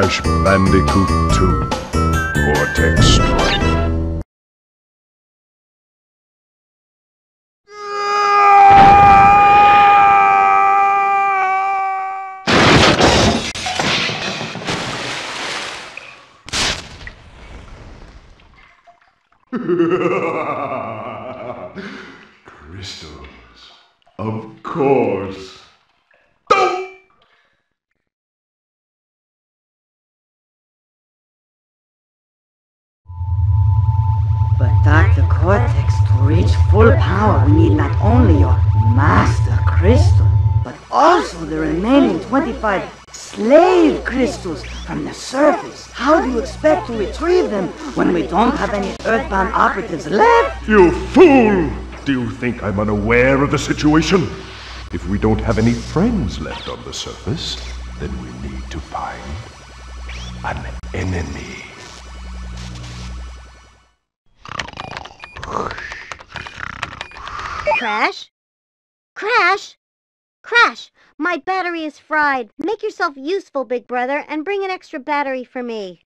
Crash Bandicoot 2 Crystals. Of course. But Dr. Cortex, to reach full power, we need not only your master crystal, but also the remaining 25 slave crystals from the surface. How do you expect to retrieve them when we don't have any earthbound operatives left? You fool! Do you think I'm unaware of the situation? If we don't have any friends left on the surface, then we need to find an enemy. Crash? Crash? Crash! My battery is fried. Make yourself useful, big brother, and bring an extra battery for me.